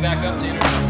back up updated.